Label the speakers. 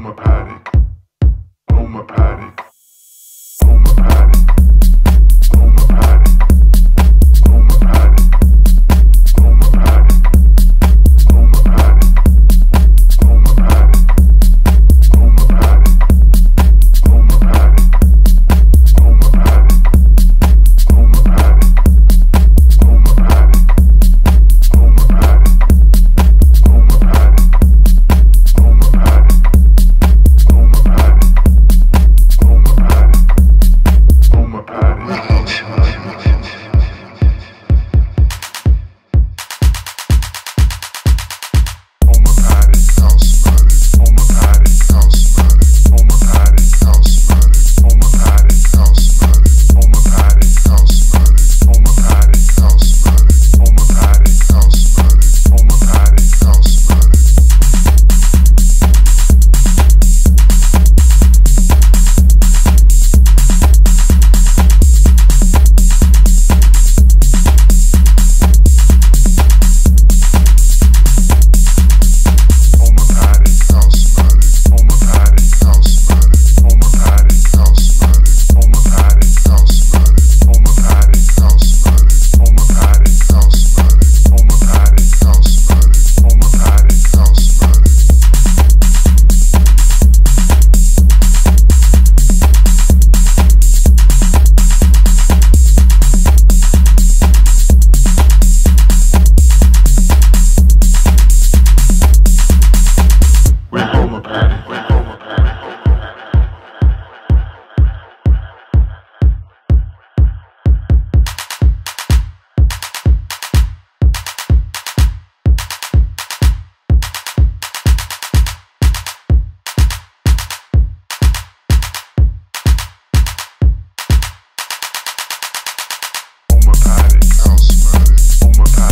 Speaker 1: my attic.
Speaker 2: house, man. on my past.